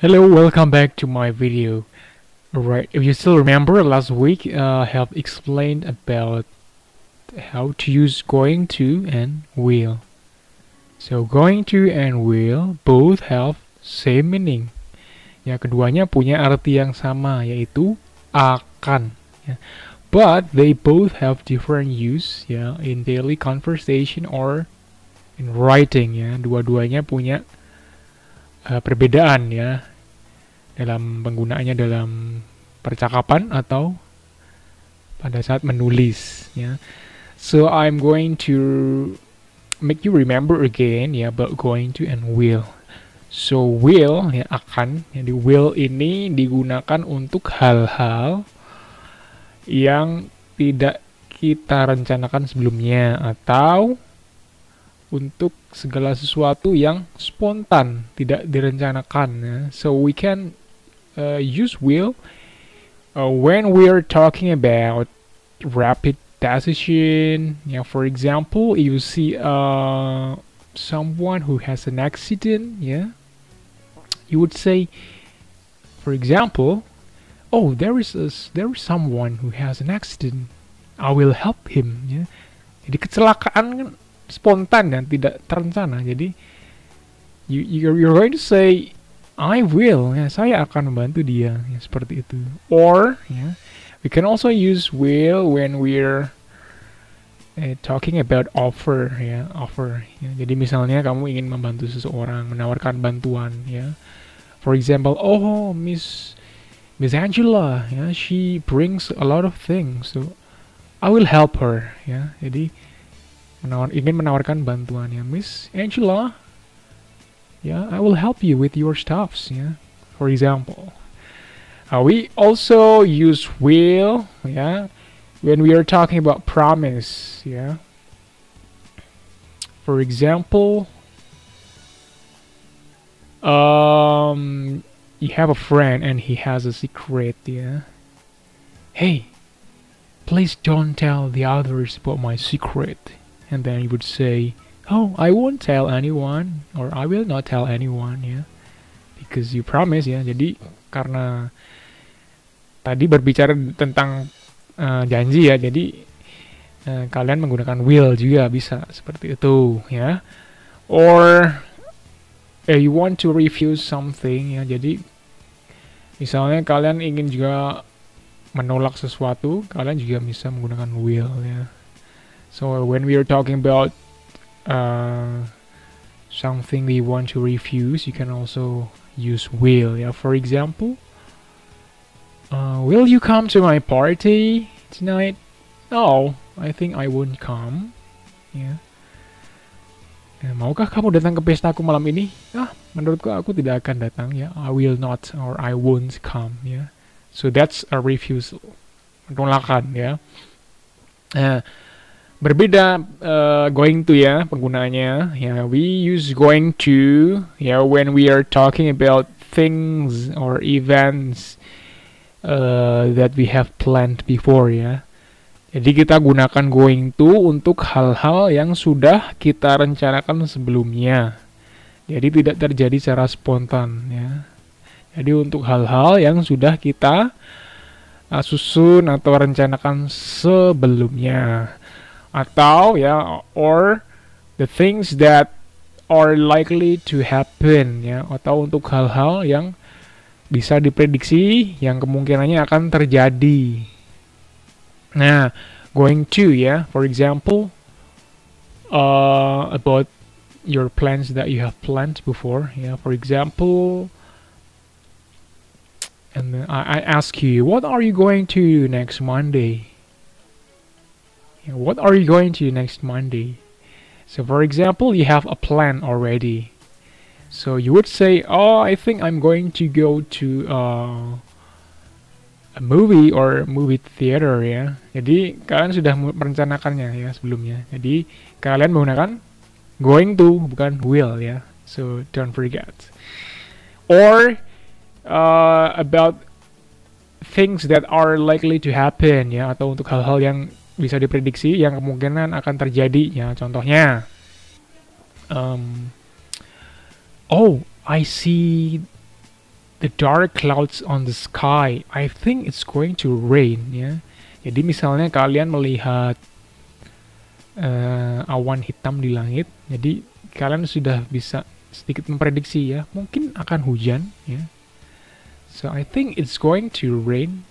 Hello, welcome back to my video. Alright, if you still remember, last week uh, I have explained about how to use going to and will. So going to and will both have same meaning. Ya, keduanya punya arti yang sama yaitu akan. Ya. But they both have different use ya in daily conversation or in writing ya. Dua-duanya punya uh, perbedaan ya dalam penggunaannya dalam percakapan atau pada saat menulis ya. So I'm going to make you remember again ya about going to and will. So will ya akan jadi will ini digunakan untuk hal-hal yang tidak kita rencanakan sebelumnya atau untuk segala sesuatu yang spontan tidak direncanakan ya. So we can uh, use will uh, when we are talking about rapid decision. Yeah, for example, you see uh, someone who has an accident. Yeah, you would say, for example, oh, there is a, there is someone who has an accident. I will help him. Ya, jadi kecelakaan kan spontan dan tidak terencana. Jadi you you're, going to say I will. Ya, saya akan membantu dia. Ya, seperti itu. Or ya. We can also use will when we're uh, talking about offer ya, offer. Ya. Jadi misalnya kamu ingin membantu seseorang, menawarkan bantuan ya. For example, oh Miss Miss Angela, ya, she brings a lot of things, so I will help her ya. Jadi menawar ingin menawarkan bantuan ya, Miss Angela. Ya, I will help you with your stuffs ya. For example. Uh, we also use will, yeah, when we are talking about promise, yeah. For example, um, you have a friend and he has a secret, yeah. Hey, please don't tell the others about my secret. And then you would say, Oh, I won't tell anyone, or I will not tell anyone, yeah. Because you promise, ya. Jadi karena tadi berbicara tentang uh, janji ya jadi uh, kalian menggunakan will juga bisa seperti itu ya or eh, you want to refuse something ya jadi misalnya kalian ingin juga menolak sesuatu kalian juga bisa menggunakan will ya so when we are talking about uh, something we want to refuse you can also use will ya for example Uh, will you come to my party tonight? No, I think I won't come. Yeah. maukah kamu datang ke pestaku malam ini? Ah, menurutku aku tidak akan datang ya. I will not or I won't come ya. So that's a refusal. Penolakan ya. Uh, berbeda uh, going to ya penggunaannya ya we use going to ya when we are talking about things or events uh, that we have planned before ya. Jadi kita gunakan going to untuk hal-hal yang sudah kita rencanakan sebelumnya. Jadi tidak terjadi secara spontan ya. Jadi untuk hal-hal yang sudah kita uh, susun atau rencanakan sebelumnya. Atau ya or the things that are likely to happen ya atau untuk hal-hal yang bisa diprediksi yang kemungkinannya akan terjadi. Nah, going to ya, for example, uh, about your plans that you have planned before. Yeah, for example, and I, I ask you, what are you going to next Monday? What are you going to next Monday? So, for example, you have a plan already. So you would say, oh, I think I'm going to go to uh, a movie or movie theater ya. Jadi kalian sudah merencanakannya ya sebelumnya. Jadi kalian menggunakan going to bukan will ya. So don't forget. Or uh, about things that are likely to happen ya atau untuk hal-hal yang bisa diprediksi yang kemungkinan akan terjadi ya. Contohnya um, oh, I see the dark clouds on the sky. I think it's going to rain ya. Jadi misalnya kalian melihat uh, awan hitam di langit, jadi kalian sudah bisa sedikit memprediksi ya, mungkin akan hujan ya. So I think it's going to rain.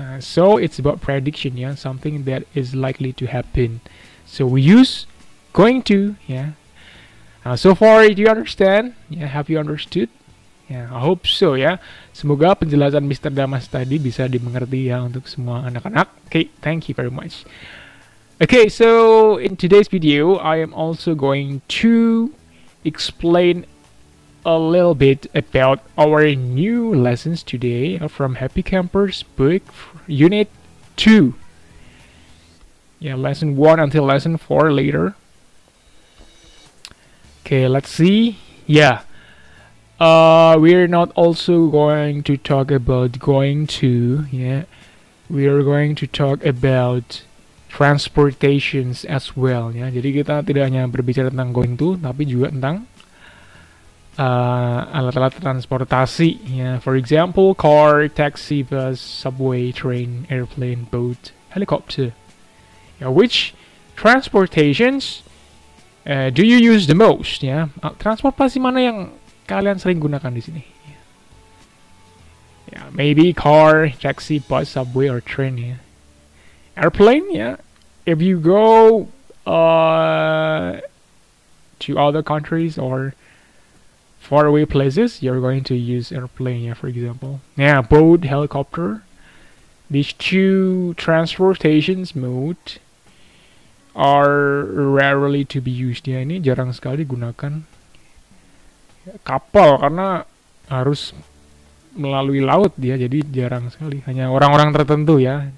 Uh, so it's about prediction yeah, something that is likely to happen. So we use going to yeah. Uh, so far, do you understand? Yeah, have you understood? Ya, I hope so ya. Semoga penjelasan Mr. Damas tadi bisa dimengerti ya untuk semua anak-anak. Okay, thank you very much. Okay, so in today's video, I am also going to explain a little bit about our new lessons today from Happy Campers book unit 2. Yeah, lesson 1 until lesson 4 later. Okay, let's see. Yeah. Uh, we're not also going to talk about going to, yeah. We are going to talk about transportations as well, ya. Jadi kita tidak hanya berbicara tentang going to, tapi juga tentang uh, alat-alat uh, transportasi, ya. For example, car, taxi, bus, subway, train, airplane, boat, helicopter. Yeah, which transportations uh, do you use the most, ya? Transportasi mana yang kalian sering gunakan di sini. Yeah, maybe car, taxi, bus, subway, or train. Yeah. Airplane, yeah. If you go uh, to other countries or faraway places, you're going to use airplane, yeah, for example. Yeah, boat, helicopter. These two transportations mode are rarely to be used. Ya, ini jarang sekali digunakan kapal karena harus melalui laut dia jadi jarang sekali hanya orang-orang tertentu ya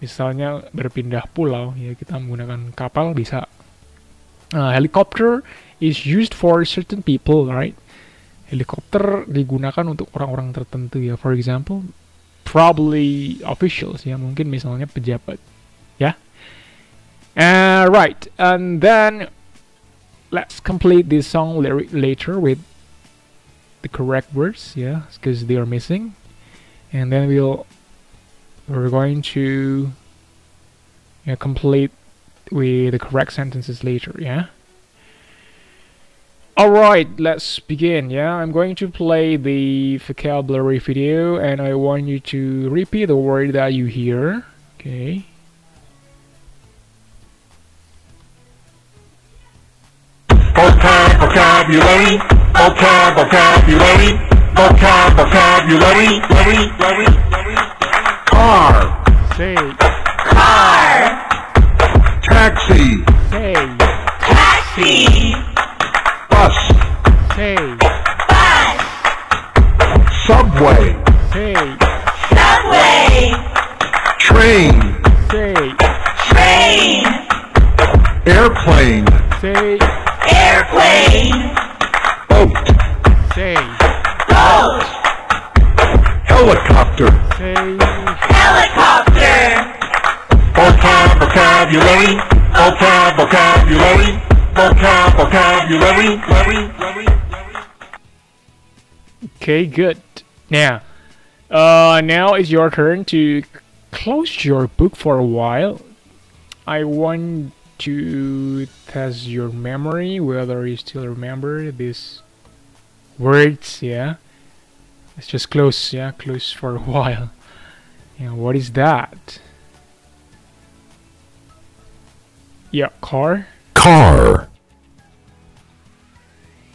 misalnya berpindah pulau ya kita menggunakan kapal bisa uh, helicopter is used for certain people right helikopter digunakan untuk orang-orang tertentu ya for example probably officials ya mungkin misalnya pejabat ya yeah? uh, right and then let's complete this song later with the correct words, yeah, because they are missing. And then we'll we're going to complete with the correct sentences later, yeah. Alright, let's begin, yeah? I'm going to play the vocabulary video and I want you to repeat the word that you hear, okay? vocabulary vocab, vocabulary, vocab, vocabulary, Larry. Car. Say. Car. Taxi. Say. Taxi. Subway. Say. Subway. Train. Say. Train. Airplane. Say. Airplane. Boat. Say. Boat. Helicopter. Say. Helicopter. Vocab, vocabulary. Vocab, vocabulary. Vocab, vocabulary. Okay, good. Now, uh, now it's your turn to close your book for a while. I want to test your memory, whether you still remember this words yeah? Let's just close yeah close for a while. Yeah what is that? Yeah car? Car.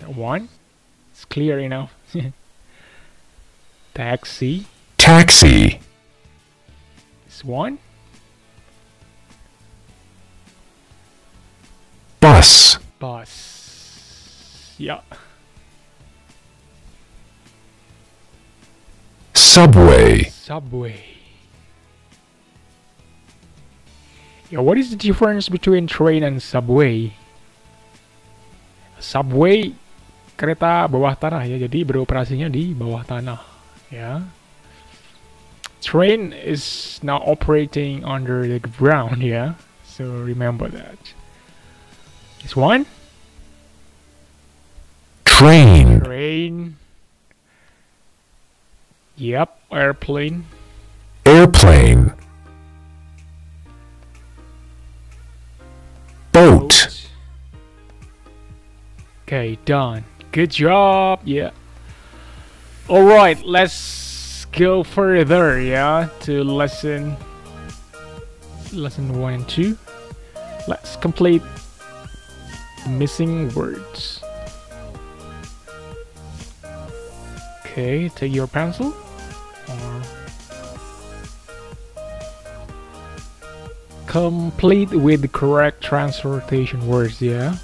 One? It's clear enough taxi. Taxi. It's one. Bus. Bus. Yeah. Subway. Subway. Yeah, what is the difference between train and subway? Subway kereta bawah tanah ya, jadi beroperasinya di bawah tanah ya. Train is now operating under the ground yeah? so remember that. This one. Train. Train. Yep, airplane. airplane, boat, Okay, done. Good job. Yeah. All right, let's go further. Yeah, to lesson lesson one and two. Let's complete missing words. Okay, take your pencil. Complete with the correct transportation words. Yeah.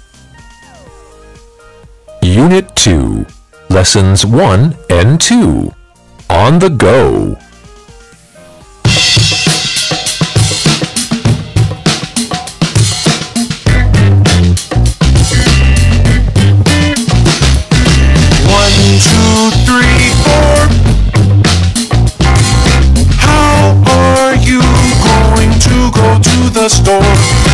Unit 2, Lessons 1 and 2. On the go. One, two, three, four. How are you going to go to the store?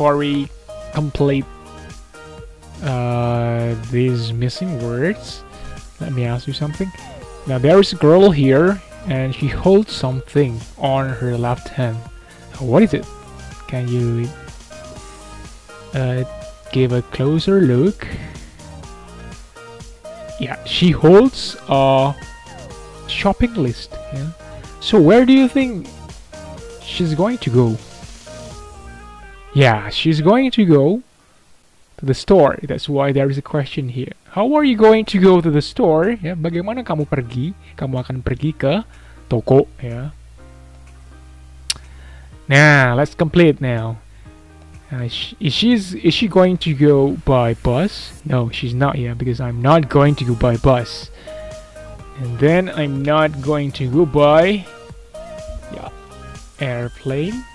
Before we complete uh, these missing words, let me ask you something. Now, there is a girl here, and she holds something on her left hand. What is it? Can you uh, give a closer look? Yeah, she holds a shopping list. Yeah. So, where do you think she's going to go. Yeah, she's going to go to the store. That's why there is a question here. How are you going to go to the store? Ya, bagaimana kamu pergi? Kamu akan pergi ke toko, ya. Now, let's complete now. Uh, is she's is she going to go by bus? No, she's not yet because I'm not going to go by bus. And then I'm not going to go by yeah, airplane.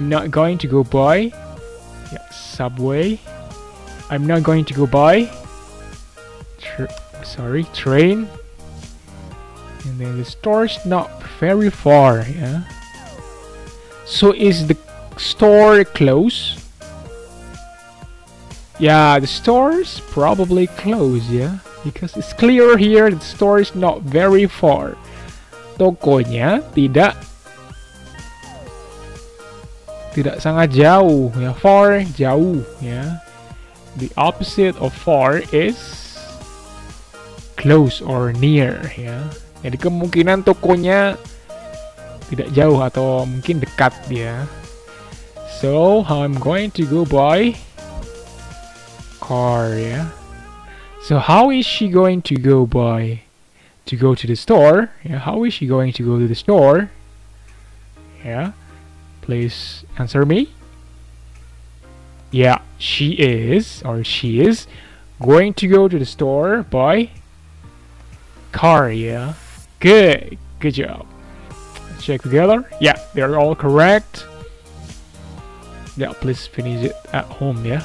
I'm not going to go by yeah, subway. I'm not going to go by sorry train. And then the store's not very far. Yeah. So is the store closed? Yeah, the store's probably closed. Yeah, because it's clear here the store is not very far. Tokonya tidak tidak sangat jauh ya. Far jauh ya. The opposite of far is close or near ya. Jadi kemungkinan tokonya tidak jauh atau mungkin dekat ya. So I'm going to go by car ya. So how is she going to go by to go to the store? Yeah how is she going to go to the store? Yeah please answer me. Yeah she is or she is going to go to the store by car yeah good good job. Let's check together. Yeah they're all correct. Yeah please finish it at home yeah.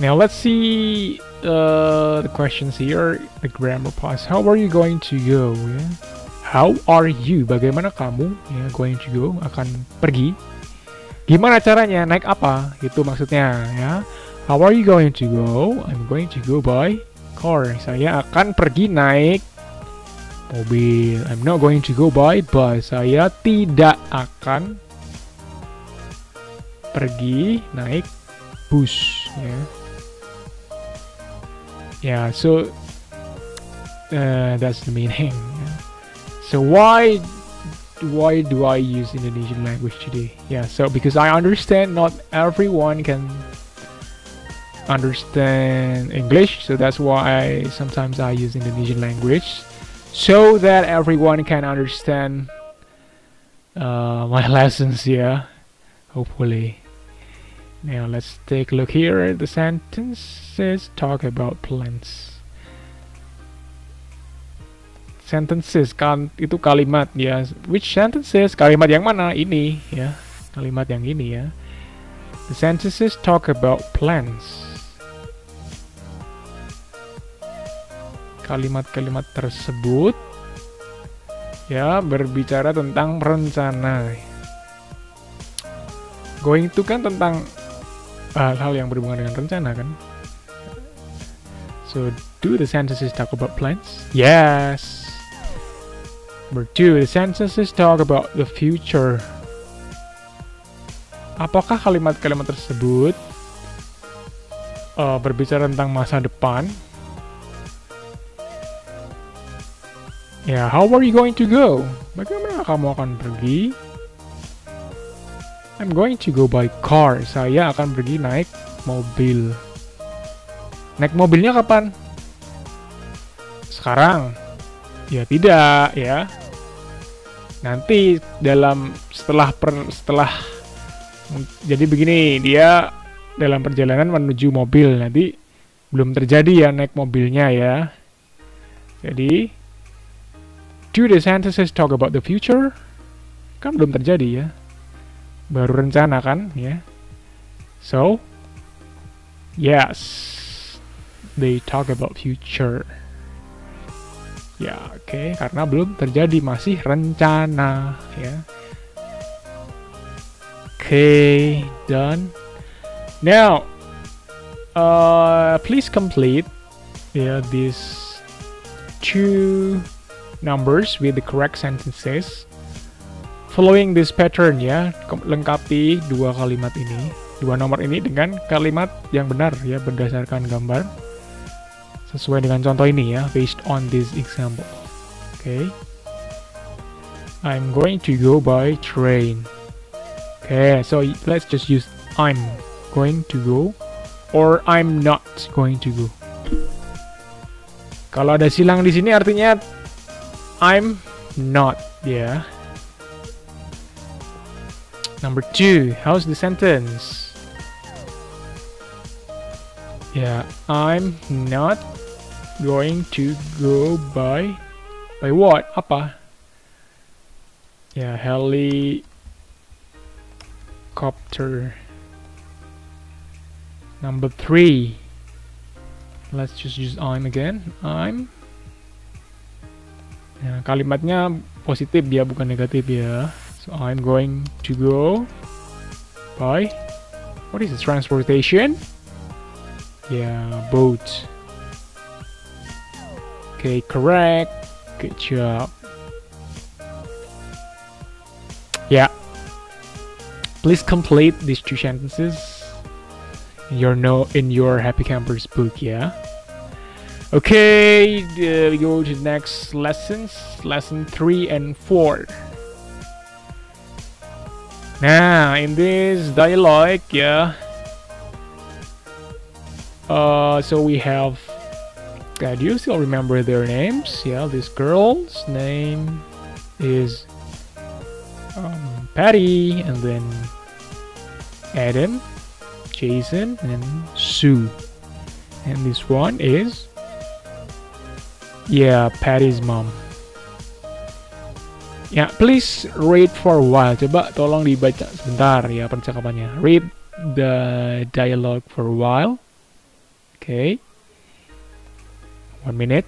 Now let's see uh, the questions here the grammar pause how are you going to go yeah how are you? Bagaimana kamu? Ya going to go akan pergi. Gimana caranya? Naik apa? Itu maksudnya ya. How are you going to go? I'm going to go by car. Saya akan pergi naik mobil. I'm not going to go by bus. Saya tidak akan pergi naik bus ya. Yeah, so uh, that's the meaning. So why why do I use Indonesian language today? Yeah, so because I understand not everyone can understand English, so that's why sometimes I use Indonesian language so that everyone can understand uh, my lessons. Yeah, hopefully. Now let's take a look here. The sentences talk about plants. Sentences kan itu kalimat ya. Which sentences? Kalimat yang mana? Ini ya. Kalimat yang ini ya. The sentences talk about plants. Kalimat-kalimat tersebut ya berbicara tentang rencana. Going to kan tentang hal-hal yang berhubungan dengan rencana kan. So, do the sentences talk about plants? Yes. Number two, the sentences talk about the future. Apakah kalimat-kalimat tersebut uh, berbicara tentang masa depan? Ya, yeah, how are you going to go? Bagaimana kamu akan pergi? I'm going to go by car. Saya akan pergi naik mobil. Naik mobilnya kapan? Sekarang. Ya tidak, ya. Nanti dalam setelah per, setelah jadi begini, dia dalam perjalanan menuju mobil nanti belum terjadi ya naik mobilnya ya. Jadi do the sentences talk about the future? Kan belum terjadi ya. Baru rencana kan ya. So yes, they talk about future. Ya, oke, okay. karena belum terjadi masih rencana, ya. Oke, okay, done. Now, uh, please complete yeah these two numbers with the correct sentences. Following this pattern ya, lengkapi dua kalimat ini, dua nomor ini dengan kalimat yang benar ya berdasarkan gambar sesuai dengan contoh ini ya based on this example. Okay. I'm going to go by train. Okay so let's just use I'm going to go or I'm not going to go. Kalau ada silang di sini artinya I'm not ya. Yeah. number two how's the sentence? Yeah I'm not going to go by by what? Apa? Yeah, helicopter. Number three. Let's just use I'm again. I'm. Ya, kalimatnya positif ya, bukan negatif ya. So I'm going to go by what is it? Transportation? Yeah, boat. Okay, correct. Good job. Yeah. Please complete these two sentences in your no in your Happy Campers book, yeah? Okay, uh, we go to the next lessons, lesson 3 and 4. Now, in this dialogue, yeah, uh, so we have do you still remember their names? Yeah, this girl's name is um, Patty, and then Adam, Jason, and Sue. And this one is, yeah, Patty's mom. Ya, please read for a while. Coba tolong dibaca sebentar ya percakapannya. Read the dialogue for a while. Okay. One minute.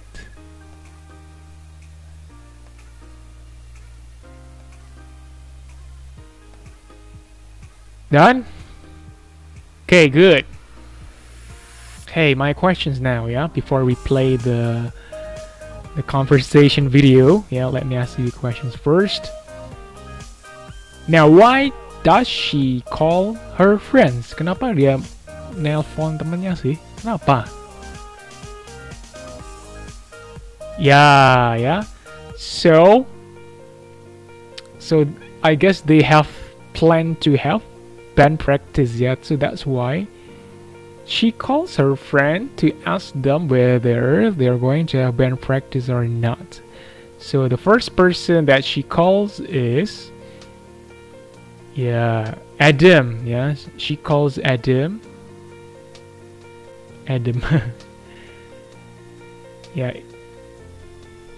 Done? Okay, good. Okay, my questions now, yeah? Before we play the the conversation video, yeah, let me ask you questions first. Now, why does she call her friends? Kenapa dia nelpon temennya sih? Kenapa? Yeah, yeah. So, so I guess they have planned to have band practice yet, so that's why she calls her friend to ask them whether they're going to have band practice or not. So the first person that she calls is yeah, Adam. Yeah, she calls Adam. Adam. yeah.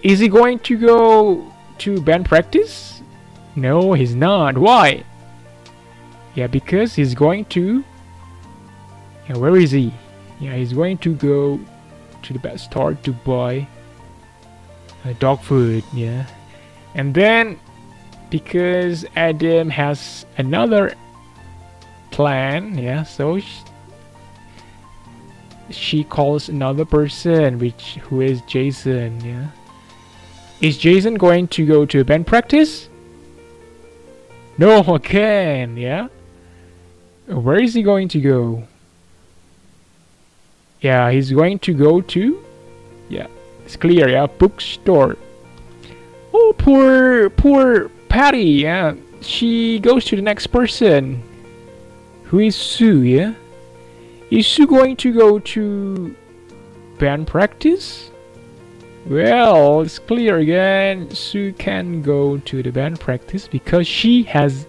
Is he going to go to band practice? No, he's not. Why? Yeah, because he's going to. Yeah, where is he? Yeah, he's going to go to the pet store to buy uh, dog food. Yeah, and then because Adam has another plan. Yeah, so sh- she calls another person, which who is Jason. Yeah, is Jason going to go to band practice? No, again. Yeah. Where is he going to go? Yeah, he's going to go to. Yeah, it's clear. Yeah, bookstore. Oh, poor, poor Patty. Yeah, she goes to the next person. Who is Sue? Yeah, is Sue going to go to band practice? Well, it's clear again. Sue can go to the band practice because she has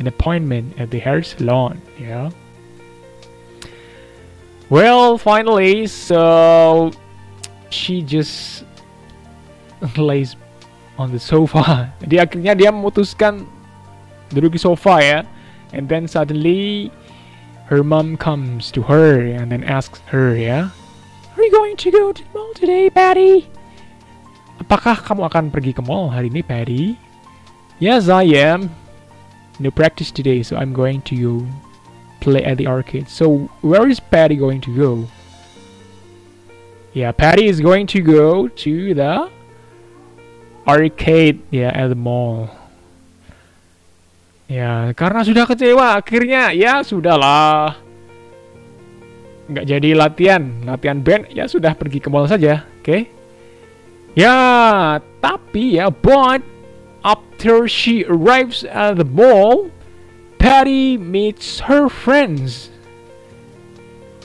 an appointment at the hair salon. Yeah. Well, finally, so she just lays on the sofa. Dia akhirnya dia memutuskan duduk di sofa ya. And then suddenly her mom comes to her and then asks her yeah, Are you going to go to the mall today, Patty? Apakah kamu akan pergi ke mall hari ini, Patty? Yes, I am. No practice today, so I'm going to play at the arcade. So, where is Patty going to go? Yeah, Patty is going to go to the arcade ya at the mall. Ya, karena sudah kecewa, akhirnya ya sudahlah. Nggak jadi latihan, latihan band, ya sudah pergi ke mall saja, oke? Ya, tapi ya, but after she arrives at the mall, Patty meets her friends.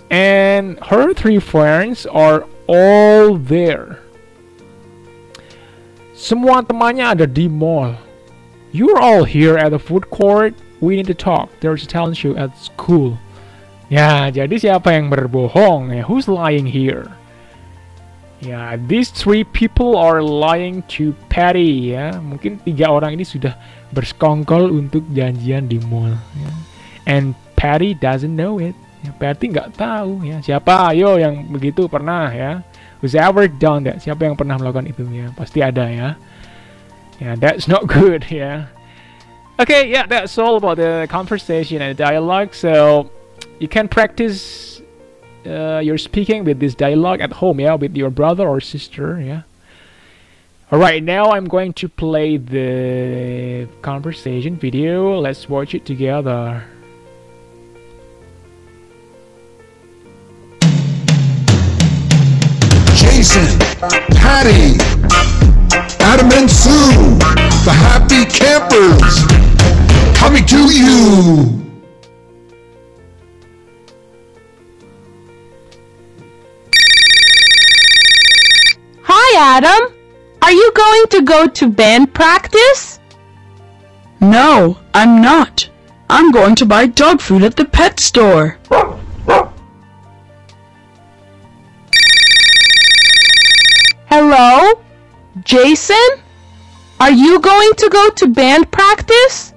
And her three friends are all there. Semua temannya ada di mall. You're all here at the food court. We need to talk. There's a talent show at school. Ya, jadi siapa yang berbohong? Ya, who's lying here? Ya, these three people are lying to Patty ya. Mungkin tiga orang ini sudah bersekongkol untuk janjian di mall. Ya. And Patty doesn't know it. Ya, Patty nggak tahu ya. Siapa? Ayo yang begitu pernah ya. Who's ever done that? Siapa yang pernah melakukan itu ya? Pasti ada ya. Yeah, that's not good. Yeah. Okay, yeah, that's all about the conversation and dialogue. So you can practice uh, your speaking with this dialogue at home, yeah, with your brother or sister, yeah. All right, now I'm going to play the conversation video. Let's watch it together. Jason, Patty, Adam and Sue, the happy campers, coming to you. Hi, Adam. Are you going to go to band practice? No, I'm not. I'm going to buy dog food at the pet store. Hello? Jason? Are you going to go to band practice?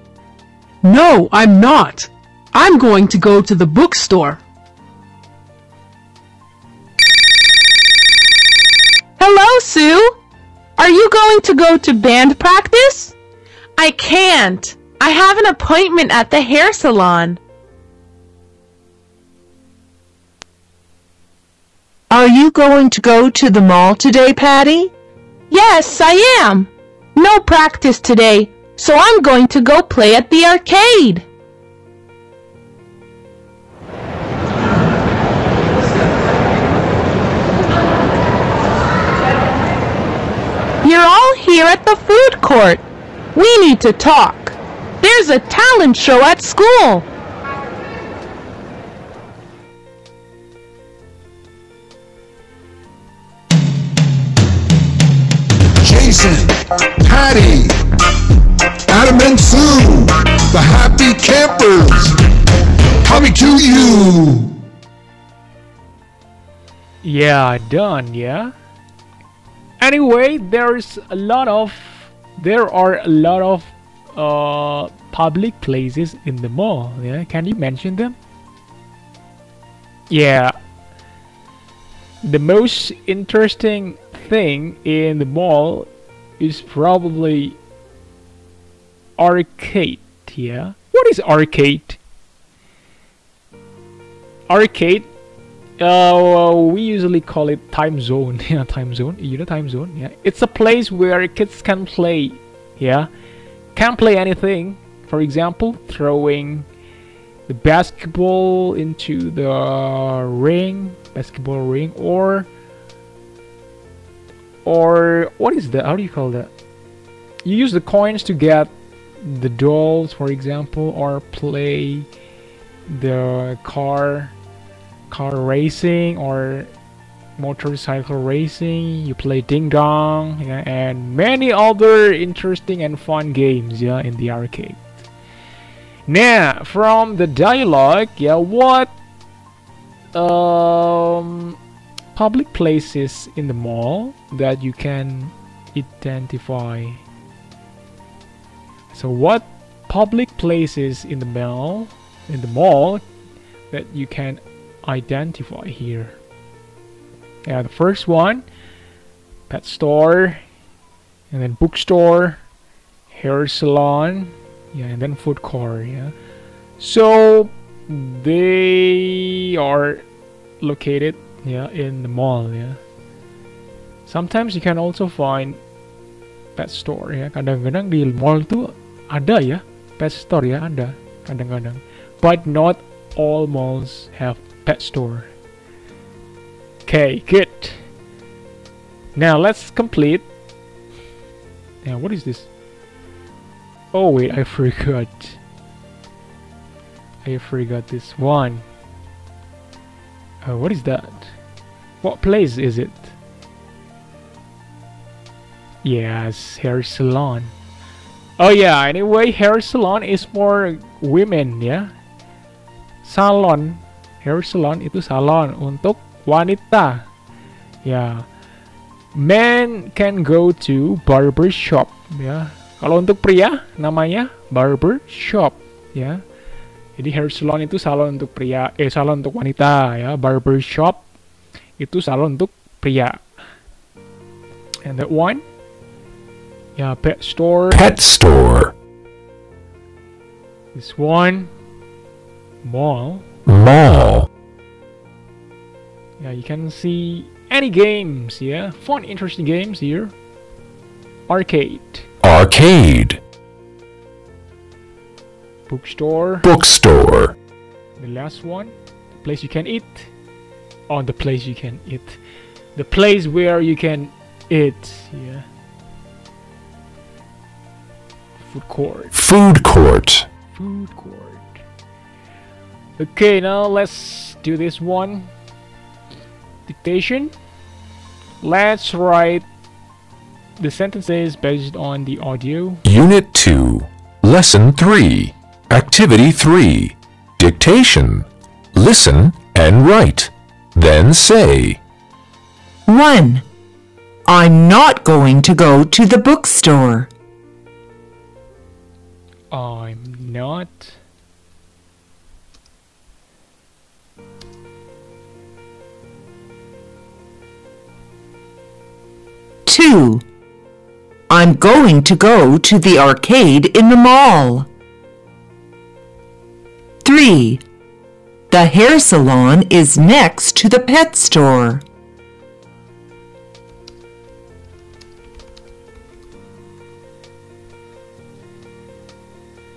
No, I'm not. I'm going to go to the bookstore. Sue? Are you going to go to band practice? I can't. I have an appointment at the hair salon. Are you going to go to the mall today, Patty? Yes, I am. No practice today, so I'm going to go play at the arcade. Here at the food court. We need to talk. There's a talent show at school. Jason, Patty, Adam and Sue, the happy campers, coming to you. Yeah, done, yeah. Anyway, there's a lot of there are a lot of uh public places in the mall, yeah. Can you mention them? Yeah. The most interesting thing in the mall is probably arcade, yeah. What is arcade? Arcade uh, we usually call it time zone. yeah, time zone. You know time zone. Yeah, it's a place where kids can play. Yeah, can play anything. For example, throwing the basketball into the ring, basketball ring, or or what is that? How do you call that? You use the coins to get the dolls, for example, or play the car car racing or motorcycle racing you play ding dong yeah, and many other interesting and fun games yeah in the arcade. Now from the dialogue yeah what um public places in the mall that you can identify? So what public places in the mall in the mall that you can identify here. Yeah, the first one, pet store, and then bookstore, hair salon, yeah, and then food court, yeah. So they are located, yeah, in the mall, yeah. Sometimes you can also find pet store, ya. Kadang-kadang di mall tuh ada ya, pet store ya ada, kadang-kadang. But not all malls have pet store. Okay, good. Now let's complete. Now what is this? Oh wait, I forgot. I forgot this one. Uh, what is that? What place is it? Yes, hair salon. Oh yeah, anyway, hair salon is for women, yeah. Salon, hair salon itu salon untuk wanita. Ya. Men can go to barber shop, ya. Kalau untuk pria namanya barber shop, ya. Jadi hair salon itu salon untuk pria, eh salon untuk wanita, ya. Barber shop itu salon untuk pria. And that one, ya pet store. Pet store. This one, mall. Mall. Yeah, you can see any games, yeah? Fun, interesting games here. Arcade. Arcade. Bookstore. Bookstore. The last one. The place you can eat. Oh, the place you can eat. The place where you can eat, yeah. Food court. Food court. Food court. Okay, now let's do this one. Dictation. Let's write the sentences based on the audio. Unit 2. Lesson 3. Activity 3. Dictation. Listen and write. Then say. 1. I'm not going to go to the bookstore. I'm not. Two. I'm going to go to the arcade in the mall. Three. The hair salon is next to the pet store.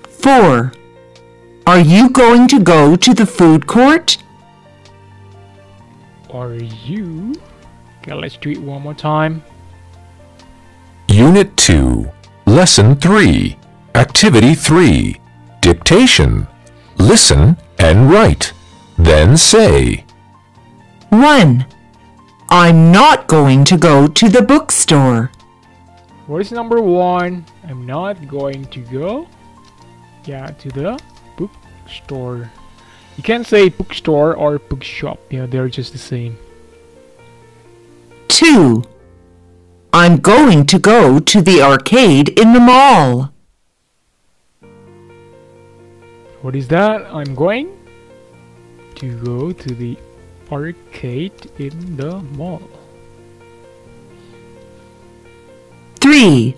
Four. Are you going to go to the food court? Are you? Okay, let's do it one more time. Unit 2, Lesson 3, Activity 3, Dictation. Listen and write. Then say, 1. I'm not going to go to the bookstore. What is number one? I'm not going to go. Yeah, to the bookstore. You can say bookstore or bookshop. Yeah, they're just the same. 2. I'm going to go to the arcade in the mall. What is that? I'm going to go to the arcade in the mall. 3.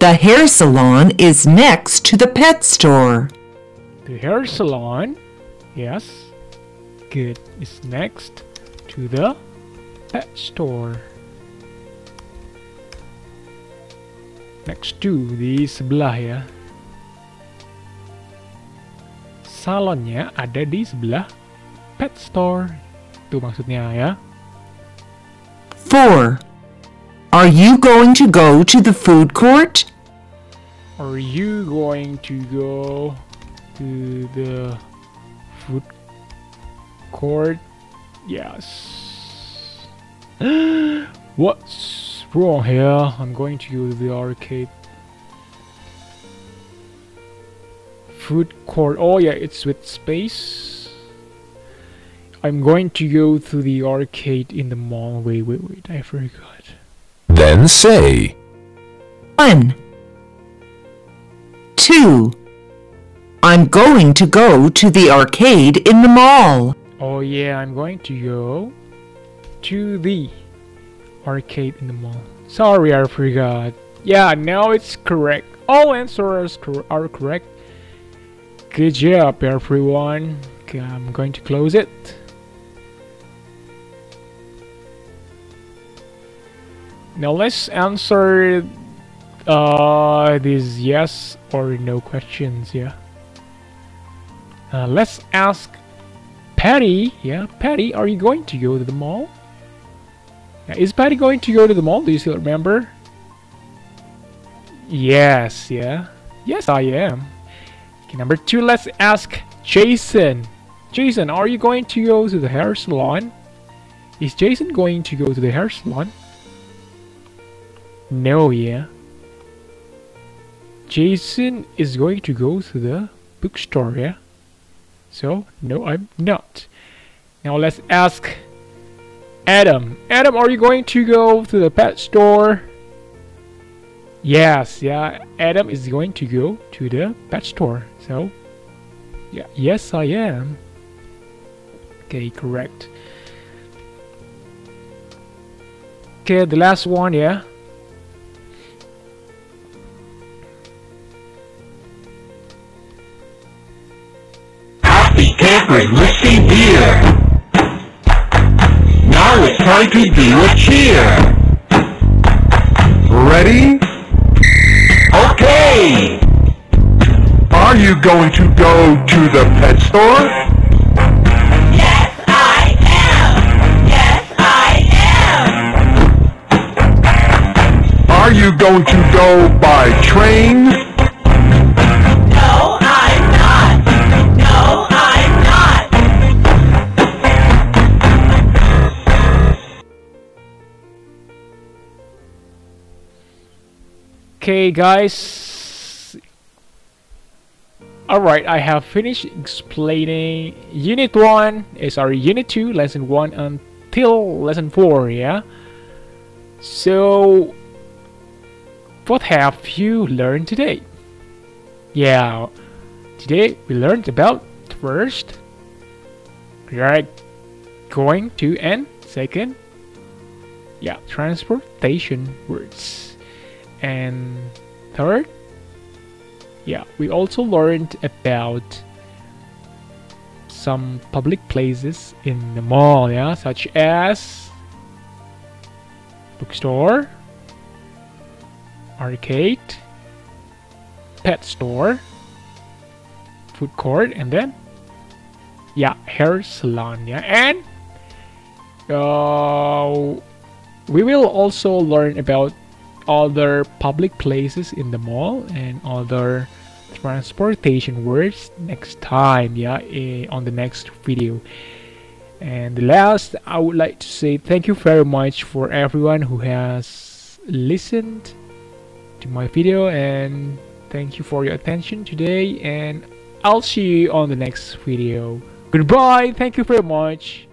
The hair salon is next to the pet store. The hair salon, yes, good, is next to the pet store. Next to di sebelah ya. Salonnya ada di sebelah pet store. Itu maksudnya ya. 4. Are you going to go to the food court? Are you going to go to the food court? Yes. What's wrong here? I'm going to use the arcade. Food court. Oh yeah, it's with space. I'm going to go to the arcade in the mall. Wait, wait, wait. I forgot. then say, 1. 2. I'm going to go to the arcade in the mall. Oh yeah, I'm going to go to the arcade in the mall. Sorry, I forgot. Yeah, now it's correct. All answers cor- are correct. Good job, everyone. Okay, I'm going to close it. Now let's answer uh, these yes or no questions. Yeah. Uh, let's ask Patty, yeah, Patty, are you going to go to the mall? Yeah, is Patty going to go to the mall? Do you still remember? Yes, yeah. Yes, I am. Okay, number two, let's ask Jason. Jason, are you going to go to the hair salon? Is Jason going to go to the hair salon? No, yeah. Jason is going to go to the bookstore, yeah? So, no, I'm not. Now let's ask Adam. Adam, are you going to go to the pet store? Yes, yeah. Adam is going to go to the pet store. So, yeah, yes, I am. Okay, correct. Okay, the last one, yeah. Happy campers, let's beer. Time to do a cheer. Ready? Okay. Are you going to go to the pet store? Yes, I am. Yes, I am. Are you going to go by train? Okay, guys. Alright, I have finished explaining Unit 1, eh, sorry, Unit 2, Lesson 1 until Lesson 4, yeah? So, what have you learned today? Yeah, today we learned about first, right, going to and second, yeah, transportation words. And third, yeah, we also learned about some public places in the mall, yeah, such as bookstore, arcade, pet store, food court, and then yeah, hair salon, yeah, and uh, we will also learn about other public places in the mall and other transportation words next time yeah eh, on the next video. And the last i would like to say thank you very much for everyone who has listened to my video and thank you for your attention today and i'll see you on the next video. Goodbye. Thank you very much